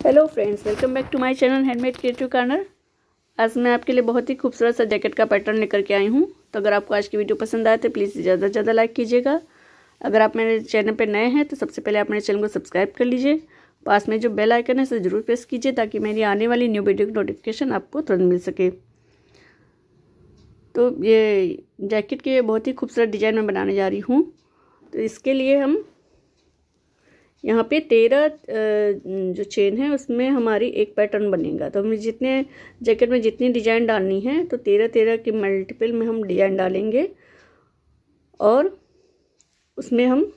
Hello friends welcome back to my channel handmade creative corner आज मैं आपके लिए बहुत ही खूबसूरत सा जैकेट का पैटर्न लेकर के आई हूँ। तो अगर आपको आज की वीडियो पसंद आए तो प्लीज़ ज़्यादा से ज़्यादा लाइक कीजिएगा। अगर आप मेरे चैनल पर नए हैं तो सबसे पहले आप मेरे चैनल को सब्सक्राइब कर लीजिए। पास में जो बेल आइकन है उसे ज़रूर प्रेस कीजिए ताकि मेरी आने वाली न्यू वीडियो की नोटिफिकेशन आपको तुरंत मिल सके। तो ये जैकेट के बहुत ही खूबसूरत डिज़ाइन में बनाने जा रही हूँ। तो इसके लिए हम यहाँ पे तेरह जो चेन है, उसमें हमारी एक पैटर्न बनेगा। तो हमें जितने जैकेट में जितनी डिज़ाइन डालनी है तो तेरह तेरह के मल्टीपल में हम डिज़ाइन डालेंगे। और उसमें हम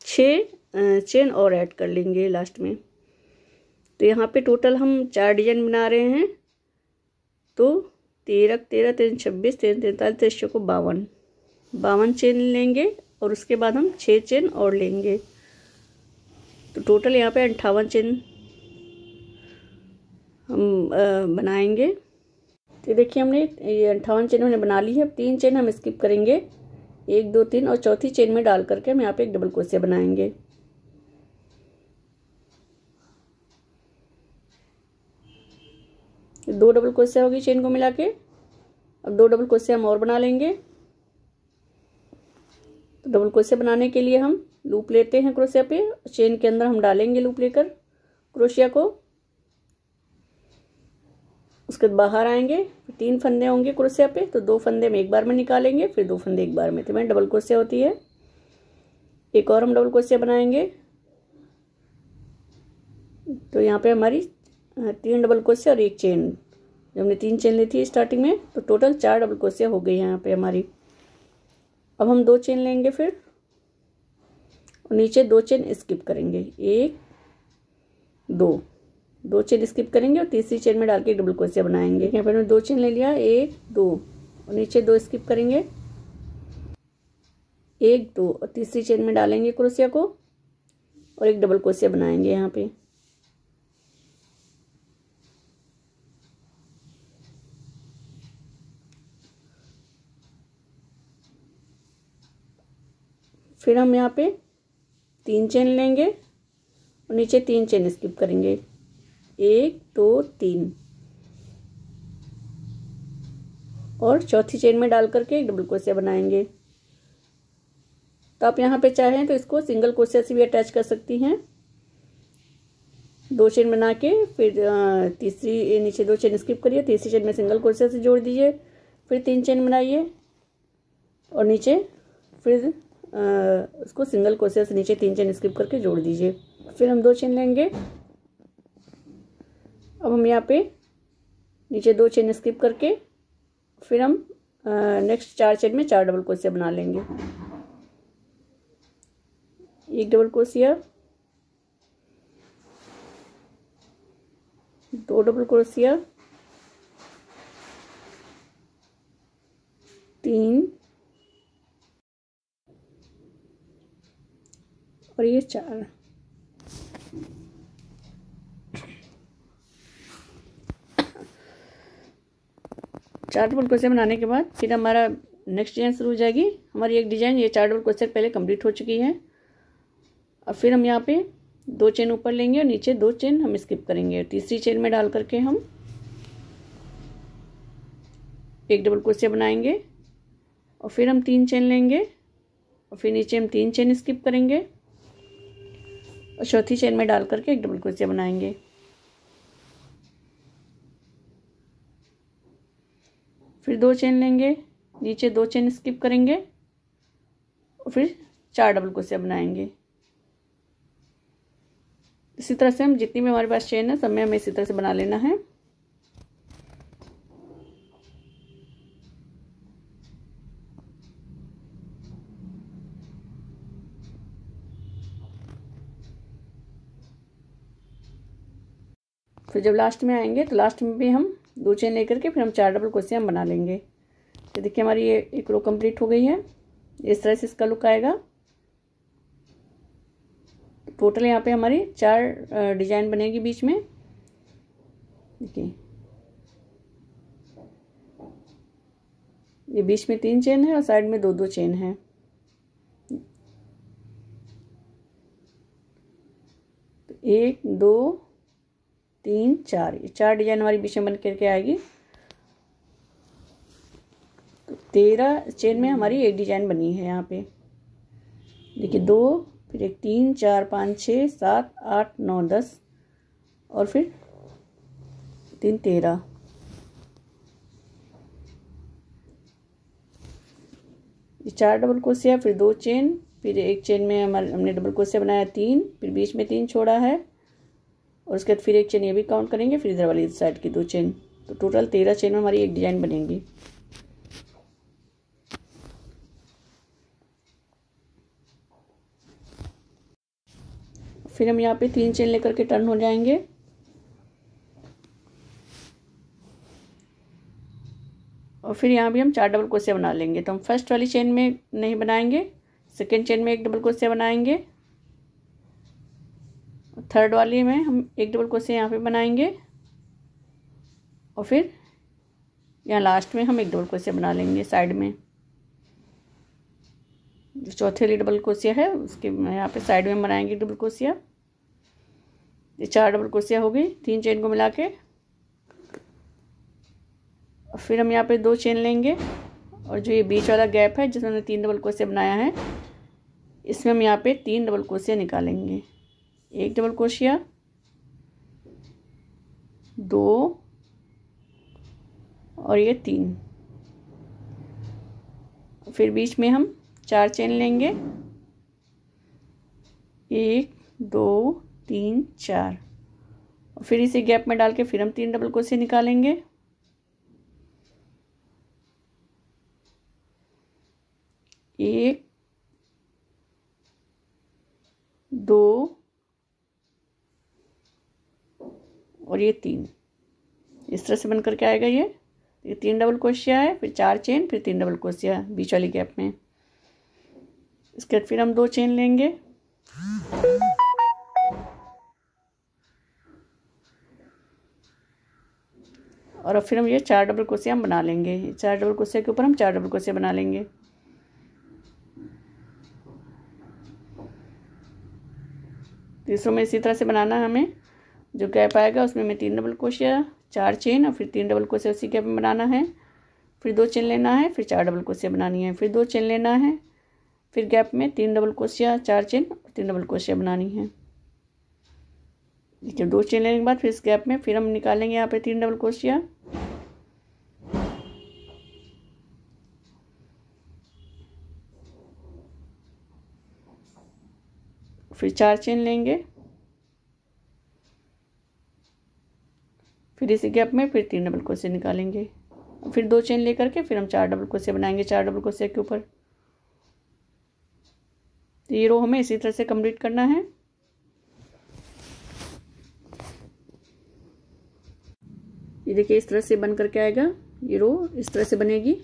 छः चेन और ऐड कर लेंगे लास्ट में। तो यहाँ पे टोटल हम चार डिज़ाइन बना रहे हैं। तो तेरह तेरह तेरह, छब्बीस, तेरह तैंतालीस तेरह को बावन। बावन चेन लेंगे। और उसके बाद हम छः चेन और लेंगे। तो टोटल यहाँ पे अंठावन चेन हम बनाएँगे। तो देखिए हमने ये अंठावन चेन हमने बना ली है। अब तीन चेन हम स्किप करेंगे। एक, दो, तीन और चौथी चेन में डाल करके हम यहाँ पे एक डबल क्रोशिया बनाएँगे। दो डबल क्रोशिया होगी चेन को मिला के। अब दो डबल क्रोशिया हम और बना लेंगे। डबल क्रोशिया बनाने के लिए हम लूप लेते हैं क्रोशिया पे। चेन के अंदर हम डालेंगे लूप लेकर क्रोशिया को। उसके बाहर आएँगे तीन फंदे होंगे क्रोशिया पे तो दो फंदे में एक बार में निकालेंगे, फिर दो फंदे एक बार में। तो मैं डबल क्रोशिया होती है। एक और हम डबल क्रोशिया बनाएँगे। तो यहाँ पे हमारी तीन डबल क्रोशिया और एक चेन। हमने तीन चेन ली थी स्टार्टिंग में तो टोटल चार डबल क्रोशिया हो गई यहाँ पे हमारी। अब हम दो चेन लेंगे फिर। और नीचे दो चेन स्किप करेंगे। एक, दो। दो चेन स्किप करेंगे और तीसरी चेन में डाल के डबल क्रोशिया बनाएँगे। यहाँ पर दो चेन ले लिया। एक, दो। और नीचे दो स्किप करेंगे। एक, दो। और तीसरी चेन में डालेंगे क्रोशिया को और एक डबल क्रोशिया बनाएँगे यहाँ पे। फिर हम यहाँ पे तीन चेन लेंगे और नीचे तीन चेन स्किप करेंगे। एक, दो, तीन। और चौथी चेन में डाल करके एक डबल क्रोशिया बनाएँगे। तो आप यहाँ पे चाहें तो इसको सिंगल क्रोशिया से भी अटैच कर सकती हैं। दो चेन बना के फिर तीसरी नीचे दो चेन स्किप करिए। तीसरी चेन में सिंगल क्रोशिया से जोड़ दीजिए। फिर तीन चेन बनाइए। और नीचे फिर उसको सिंगल क्रोशिया से नीचे तीन चेन स्किप करके जोड़ दीजिए। फिर हम दो चेन लेंगे। अब हम यहाँ पे नीचे दो चेन स्किप करके फिर हम नेक्स्ट चार चेन में चार डबल क्रोशिया बना लेंगे। एक डबल क्रोशिया दो डबल क्रोशिया तीन और ये चार। चार डबल क्वेश्चन बनाने के बाद फिर हमारा नेक्स्ट डिज़ाइन शुरू हो जाएगी। हमारी एक डिज़ाइन ये चार डबल क्वेश्चन पहले कंप्लीट हो चुकी है। और फिर हम यहाँ पे दो चेन ऊपर लेंगे और नीचे दो चेन हम स्किप करेंगे। तीसरी चेन में डाल करके हम एक डबल क्वेश्चन बनाएँगे। और फिर हम तीन चेन लेंगे। और फिर नीचे हम तीन चेन स्किप करेंगे। और चौथी चेन में डाल करके एक डबल क्रोशिया बनाएँगे। फिर दो चेन लेंगे, नीचे दो चेन स्किप करेंगे, और फिर चार डबल क्रोशिया बनाएँगे। इसी तरह से हम जितनी भी हमारे पास चेन है, सब में हमें इसी तरह से बना लेना है। फिर जब लास्ट में आएँगे तो लास्ट में भी हम दो चेन लेकर के फिर हम चार डबल क्रोशिया हम बना लेंगे। तो देखिए हमारी ये एक रो कंप्लीट हो गई है। इस तरह से इसका लुक आएगा। टोटल यहाँ पे हमारी चार डिज़ाइन बनेगी बीच में। देखिए। ये बीच में तीन चेन है और साइड में दो दो चेन है। तो एक, दो तीन, चार। ये चार डिज़ाइन हमारी बीच में बन करके आएगी। तो तेरह चेन में हमारी एक डिज़ाइन बनी है यहाँ पे। देखिए, दो, फिर एक तीन, चार, पाँच छः सात, आठ, नौ, दस, और फिर तीन, तेरह। ये चार डबल क्रोशिया फिर दो चेन फिर एक चेन में हमारे हमने डबल क्रोशिया बनाया तीन, फिर बीच में तीन छोड़ा है। और उसके बाद फिर एक चेन ये भी काउंट करेंगे, फिर इधर वाली साइड की दो चेन तो टोटल तेरह चेन में हमारी एक डिज़ाइन बनेगी। फिर हम यहाँ पे तीन चेन लेकर के टर्न हो जाएँगे। और फिर यहाँ भी हम चार डबल क्रोशिया बना लेंगे। तो हम फ़र्स्ट वाली चेन में नहीं बनाएँगे सेकेंड चेन में एक डबल क्रोशिया बनाएँगे। थर्ड वाली में हम एक डबल क्रोशिया यहाँ पे बनाएँगे। और फिर यहाँ लास्ट में हम एक डबल क्रोशिया बना लेंगे साइड में। जो चौथे वाली डबल क्रोशिया है, उसके यहाँ पे साइड में बनाएँगे डबल क्रोशिया ये चार डबल क्रोशिया हो गई, तीन चेन को मिला के। और फिर हम यहाँ पे दो चेन लेंगे। और जो ये बीच वाला गैप है, जिसमें हमने तीन डबल क्रोशिया बनाया है, इसमें हम यहाँ पे तीन डबल क्रोशिया निकालेंगे। एक डबल क्रोशिया दो, और ये तीन। फिर बीच में हम चार चेन लेंगे। एक, दो, तीन, चार। और फिर इसे गैप में डाल के फिर हम तीन डबल क्रोशिया निकालेंगे। एक, दो और ये तीन। इस तरह से बन करके आएगा ये। ये तीन डबल क्रोशिया है, फिर चार चेन फिर तीन डबल क्रोशिया बीच वाली गैप में। इसके बाद फिर हम दो चेन लेंगे। और अब फिर हम ये चार डबल क्रोशिया हम बना लेंगे। चार डबल क्रोशिया के ऊपर हम चार डबल क्रोशिया बना लेंगे। तीसरों में इसी तरह से बनाना है हमें। जो गैप आएगा, उसमें मैं तीन डबल क्रोशिया चार चेन और फिर तीन डबल क्रोशिया उसी गैप में बनाना है। फिर दो चेन लेना है, फिर चार डबल क्रोशिया बनानी है। फिर दो चेन लेना है, फिर गैप में तीन डबल क्रोशिया चार चेन और तीन डबल क्रोशिया बनानी है। देखिए दो चेन लेने के बाद फिर इस गैप में फिर हम निकालेंगे यहाँ पे तीन डबल क्रोशिया फिर चार चेन लेंगे। फिर इसी गैप में फिर तीन डबल क्रोशिया निकालेंगे। फिर दो चेन लेकर के फिर हम चार डबल क्रोशिया बनाएँगे, चार डबल क्रोशिया के ऊपर। तो ये रो हमें इसी तरह से कंप्लीट करना है। ये देखिए, इस तरह से बन करके आएगा। ये रो इस तरह से बनेगी।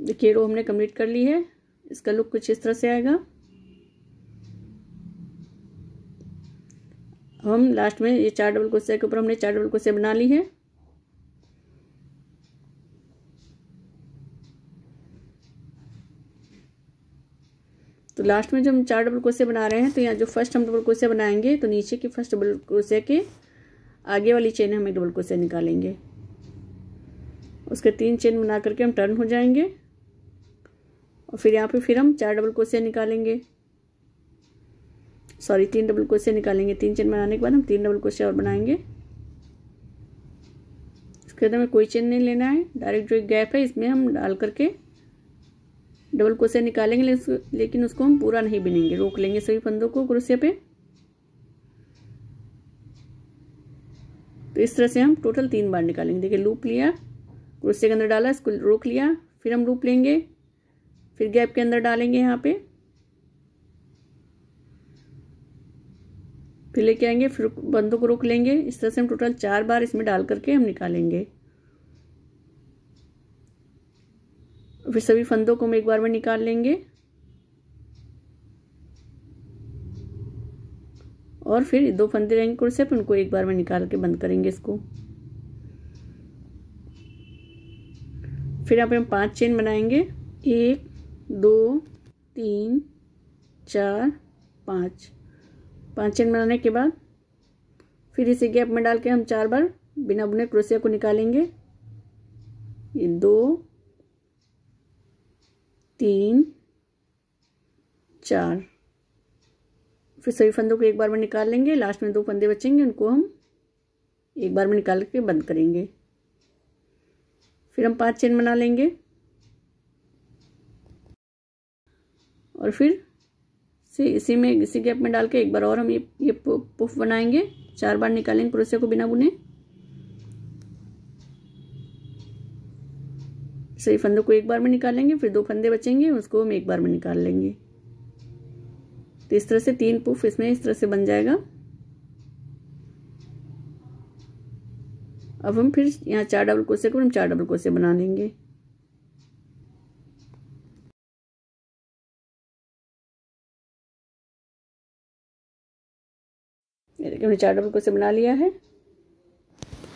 देखिए रो हमने कंप्लीट कर ली है। इसका लुक कुछ इस तरह से आएगा। हम लास्ट में ये चार डबल क्रोशिया के ऊपर हमने चार डबल क्रोशिया बना ली है। तो लास्ट में जब हम चार डबल क्रोशिया बना रहे हैं तो यहाँ जो फ़र्स्ट हम डबल क्रोशिया बनाएँगे तो नीचे की फ़र्स्ट डबल क्रोशिया के आगे वाली चेन हम एक डबल क्रोशिया निकालेंगे। उसके तीन चेन बना करके हम टर्न हो जाएँगे। और फिर यहाँ पे फिर हम चार डबल क्रोशिया निकालेंगे। सॉरी, तीन डबल क्रोशिया निकालेंगे। तीन चेन बनाने के बाद हम तीन डबल क्रोशिया और बनाएँगे। इसके बाद हमें कोई चेन नहीं लेना है। डायरेक्ट जो एक गैप है, इसमें हम डाल करके डबल क्रोशिया निकालेंगे, लेकिन उसको हम पूरा नहीं बिनेंगे रोक लेंगे सभी फंदों को क्रोशिया पे। तो इस तरह से हम टोटल तीन बार निकालेंगे। देखिए लूप लिया क्रोशिया के अंदर डाला, इसको रोक लिया, फिर हम लूप लेंगे, फिर गैप के अंदर डालेंगे यहाँ पे। फिर लेके आएँगे, फिर बंदों को रोक लेंगे। इस तरह से हम टोटल चार बार इसमें डाल करके हम निकालेंगे। फिर सभी फंदों को हम एक बार में निकाल लेंगे। और फिर दो फंदे रहेंगे कुर्से पर उनको एक बार में निकाल के बंद करेंगे इसको। फिर यहाँ पे हम पाँच चेन बनाएँगे। एक, दो, तीन, चार, पाँच। पाँच चेन बनाने के बाद फिर इसे गैप में डाल के हम चार बार बिना बुने क्रोसिया को निकालेंगे। ये दो, तीन, चार। फिर सभी फंदों को एक बार में निकाल लेंगे। लास्ट में दो फंदे बचेंगे, उनको हम एक बार में निकाल के बंद करेंगे। फिर हम पाँच चेन बना लेंगे। और फिर से इसी में, इसी गैप में डाल के एक बार और हम ये ये पुफ बनाएँगे। चार बार निकालेंगे क्रोसिया को बिना बुने सही फंदों को एक बार में निकालेंगे, फिर दो फंदे बचेंगे, उसको हम एक बार में निकाल लेंगे। तो इस तरह से तीन पुफ इसमें इस तरह से बन जाएगा। अब हम फिर यहाँ चार डबल कोसे को, हम चार डबल कोसे बना लेंगे। हमने चार डबल कोसे बना लिया है।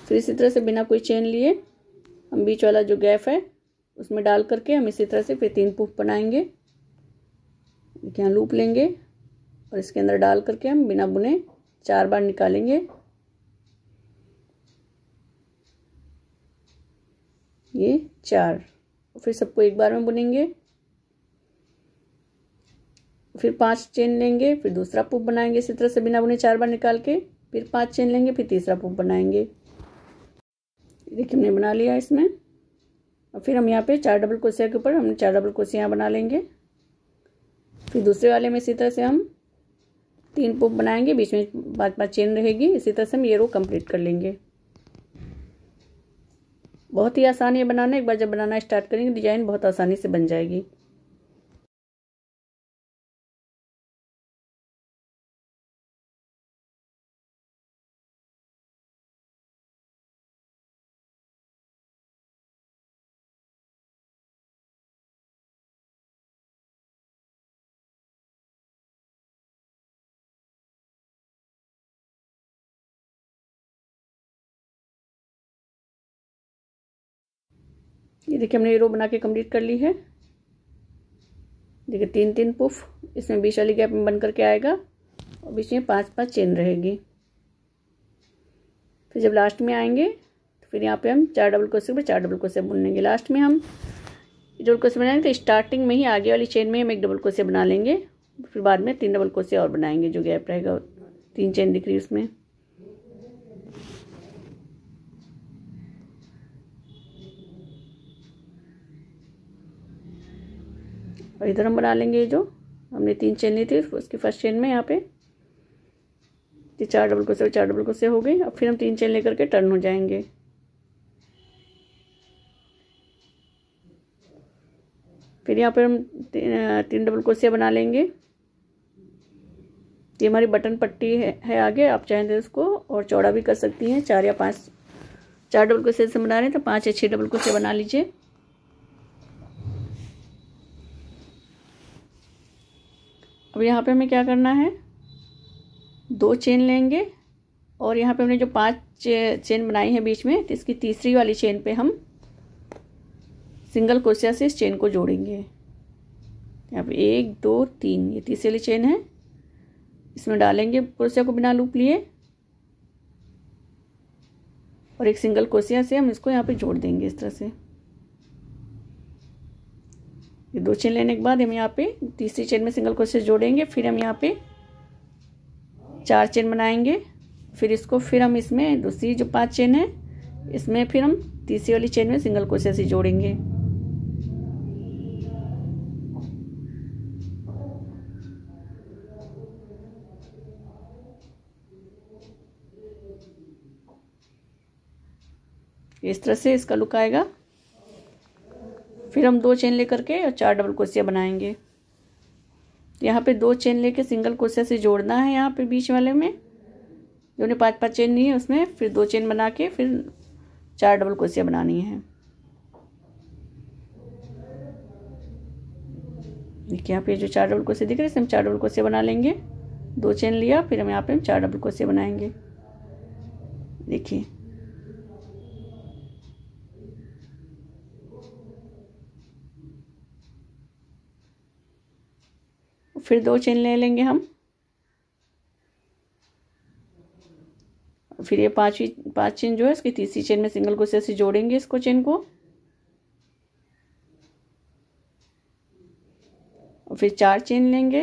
फिर इसी तरह से बिना कोई चेन लिए हम बीच वाला जो गैप है, उसमें डाल करके हम इसी तरह से फिर तीन पुफ बनाएँगे। यहाँ लूप लेंगे और इसके अंदर डाल करके हम बिना बुने चार बार निकालेंगे। ये चार। फिर सबको एक बार में बुनेंगे। फिर पाँच चेन लेंगे, फिर दूसरा पुप बनाएँगे इसी तरह से बिना बुने चार बार निकाल के, फिर पाँच चेन लेंगे, फिर तीसरा पुप बनाएँगे। देखिए, हमने बना लिया इसमें। और फिर हम यहाँ पे चार डबल कोसिया के ऊपर हम चार डबल कोसिया बना लेंगे। फिर दूसरे वाले में इसी तरह से हम तीन पुप बनाएँगे, बीच में पाँच पाँच चेन रहेगी, इसी तरह से हम ये रो कंप्लीट कर लेंगे। बहुत ही आसान है बनाना, एक बार जब बनाना स्टार्ट करेंगे डिज़ाइन बहुत आसानी से बन जाएगी। ये देखिए, हमने ये रो बना के कंप्लीट कर ली है। देखिए, तीन तीन पुफ इसमें बीच वाली गैप में बन करके आएगा और बीच में पाँच पाँच चेन रहेगी। फिर जब लास्ट में आएँगे तो फिर यहाँ पे हम चार डबल क्रोशे पर चार डबल क्रोशे बुनेंगे। लास्ट में हम डबल क्रोशे बनाएँगे तो स्टार्टिंग में ही आगे वाली चेन में हम एक डबल क्रोशे बना लेंगे। फिर बाद में तीन डबल क्रोशे और बनाएँगे, जो गैप रहेगा, तीन चेन दिख रही है उसमें। और इधर हम बना लेंगे जो हमने तीन चेन ली थी उसकी फ़र्स्ट चेन में यहाँ पे। ये चार डबल क्रोशे चार डबल क्रोशे हो गई। अब फिर हम तीन चेन लेकर के टर्न हो जाएँगे। फिर यहाँ पर हम तीन डबल क्रोशे बना लेंगे। ये हमारी बटन पट्टी है, है आगे आप चाहें तो इसको और चौड़ा भी कर सकती हैं। चार या पाँच चार डबल क्रोशे से बना रहे हैं तो पाँच या छः डबल क्रोशे बना लीजिए। अब यहाँ पे हमें क्या करना है? दो चेन लेंगे और यहाँ पे हमने जो पाँच चेन बनाई है बीच में तो इसकी तीसरी वाली चेन पे हम सिंगल क्रोशिया से इस चेन को जोड़ेंगे। पे एक, दो, तीन, ये तीसरी वाली चेन है। इसमें डालेंगे क्रोशिया को बिना लूप लिए। और एक सिंगल क्रोशिया से हम इसको यहाँ पे जोड़ देंगे इस तरह से। ये दो चेन लेने के बाद हम यहाँ पे तीसरी चेन में सिंगल क्रोशे जोड़ेंगे, फिर हम यहाँ पे चार चेन बनाएँगे, फिर इसको, फिर हम इसमें दूसरी जो पाँच चेन है, इसमें फिर हम तीसरी वाली चेन में सिंगल क्रोशे से जोड़ेंगे। इस तरह से इसका लुक आएगा। फिर हम दो चेन लेकर के और चार डबल क्रोशिया बनाएँगे। यहाँ पे दो चेन लेके सिंगल क्रोशिया से जोड़ना है यहाँ पे बीच वाले में। जो पाँच पाँच चेन ली है उसमें, फिर दो चेन बना के फिर चार डबल क्रोशिया बनानी है। देखिए, यहाँ पे जो चार डबल क्रोशिया दिख रहे हैं हम चार डबल क्रोशिया बना लेंगे। दो चेन लिया, फिर हम यहाँ पे हम चार डबल क्रोशिया बनाएँगे। देखिए फिर दो चेन ले लेंगे हम। फिर ये पांचवी, पाँच चेन जो है, इसकी तीसरी चेन में सिंगल क्रोशिया से जोड़ेंगे इसको चेन को। और फिर चार चेन लेंगे।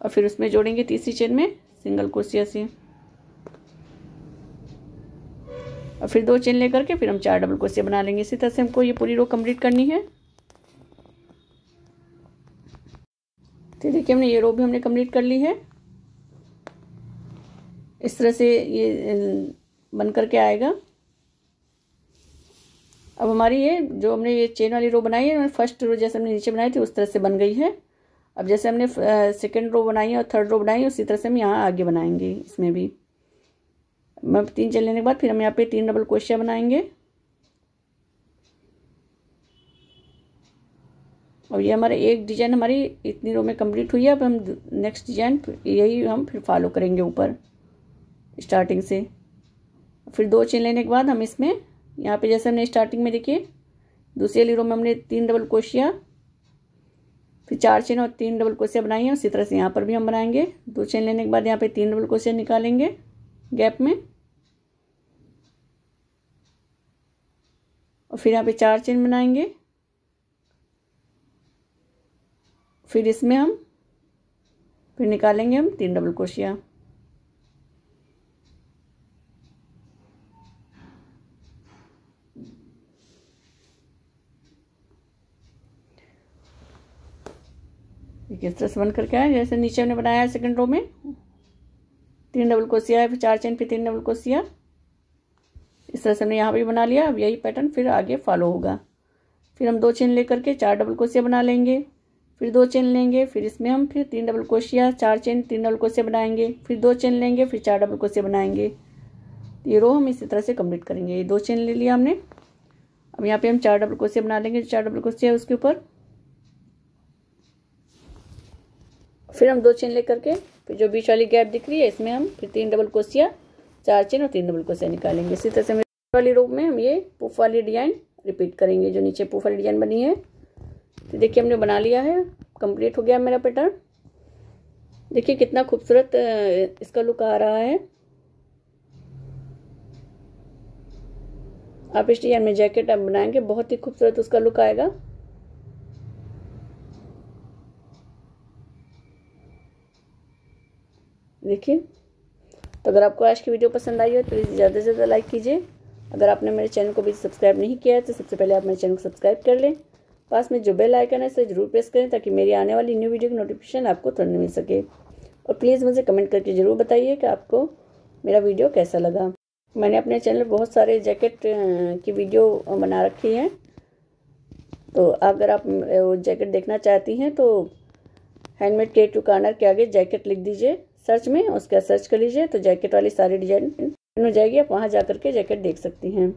और फिर उसमें जोड़ेंगे तीसरी चेन में सिंगल क्रोशिया से और फिर दो चेन लेकर के फिर हम चार डबल क्रोशिया बना लेंगे। इसी तरह से हमको ये पूरी रो कंप्लीट करनी है। तो देखिए हमने ये रो भी हमने कंप्लीट कर ली है। इस तरह से ये बन करके आएगा। अब हमारी ये, जो हमने ये चेन वाली रो बनाई है फ़र्स्ट रो जैसे हमने नीचे बनाई थी, उस तरह से बन गई है। अब जैसे हमने सेकेंड रो बनाई है और थर्ड रो बनाई है, उसी तरह से हम यहाँ आगे बनाएँगे इसमें भी। मैं तीन चेन लेने के बाद फिर हम यहाँ पे तीन डबल क्वेश्चन बनाएँगे। और ये हमारे एक डिज़ाइन हमारी इतनी रो में कंप्लीट हुई है, अब हम नेक्स्ट डिज़ाइन यही हम फिर फॉलो करेंगे ऊपर स्टार्टिंग से। फिर दो चेन लेने के बाद हम इसमें, यहाँ पे जैसे हमने स्टार्टिंग में देखिए, दूसरी वाली रो में हमने तीन डबल क्रोशिया फिर चार चेन और तीन डबल क्रोशिया बनाई है, उसी तरह से यहाँ पर भी हम बनाएँगे। दो चेन लेने के बाद यहाँ पे तीन डबल क्रोशिया निकालेंगे गैप में। और फिर यहाँ पे चार चेन बनाएँगे। फिर इसमें हम फिर निकालेंगे हम तीन डबल क्रोशिया किस तरह से बन करके आया? जैसे नीचे हमने बनाया है सेकंड रो में। तीन डबल कोसिया फिर चार चेन फिर तीन डबल कोसिया इस तरह से हमने यहाँ भी बना लिया। अब यही पैटर्न फिर आगे फॉलो होगा। फिर हम दो चेन लेकर के चार डबल कोसिया बना लेंगे। फिर दो चेन लेंगे, फिर इसमें हम फिर तीन डबल कोशिया, चार चेन तीन डबल कोसिया बनाएँगे, फिर दो चेन लेंगे, फिर चार डबल कोसिया बनाएँगे। ये रो हम इसी तरह से कंप्लीट करेंगे। ये दो चेन ले लिया हमने। अब यहाँ पे हम चार डबल कोसिया बना लेंगे चार डबल कोसिया उसके ऊपर। फिर हम दो चेन लेकर के, फिर जो बीच वाली गैप दिख रही है, इसमें हम फिर तीन डबल कोसिया चार चेन और तीन डबल कोसिया निकालेंगे। इसी तरह से वाली रूप में हम ये पुफ वाली डिज़ाइन रिपीट करेंगे, जो नीचे पुफ वाली डिज़ाइन बनी है। तो देखिए, हमने बना लिया है। कंप्लीट हो गया मेरा पैटर्न देखिए, कितना खूबसूरत इसका लुक आ रहा है। आप इस डिज़ाइन में जैकेट आप बनाएँगे, बहुत ही खूबसूरत उसका लुक आएगा। देखिए तो अगर आपको आज की वीडियो पसंद आई हो तो ज़्यादा से ज़्यादा लाइक कीजिए। अगर आपने मेरे चैनल को भी सब्सक्राइब नहीं किया है तो सबसे पहले आप मेरे चैनल को सब्सक्राइब कर लें। पास में जो बेल आइकन है इसे ज़रूर प्रेस करें ताकि मेरी आने वाली न्यू वीडियो की नोटिफिकेशन आपको तुरंत मिल सके। और प्लीज़ मुझे कमेंट करके ज़रूर बताइए कि आपको मेरा वीडियो कैसा लगा। मैंने अपने चैनल पर बहुत सारे जैकेट की वीडियो बना रखी है। तो अगर आप वो जैकेट देखना चाहती हैं तो हैंडमेड के टू कार्नर के आगे जैकेट लिख दीजिए सर्च में, उसका सर्च कर लीजिए तो जैकेट वाली सारी डिज़ाइन हो जाएगी। आप वहाँ जा करके जैकेट देख सकती हैं।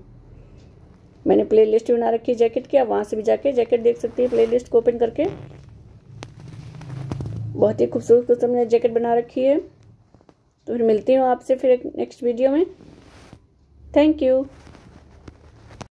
मैंने प्ले लिस्ट बना रखी है जैकेट की, आप वहाँ से भी जाके जैकेट देख सकते हैं प्ले लिस्ट को ओपन करके। बहुत ही खूबसूरत खूबसूरत मैंने जैकेट बना रखी है। तो फिर मिलती हूँ आपसे फिर नेक्स्ट वीडियो में। Thank you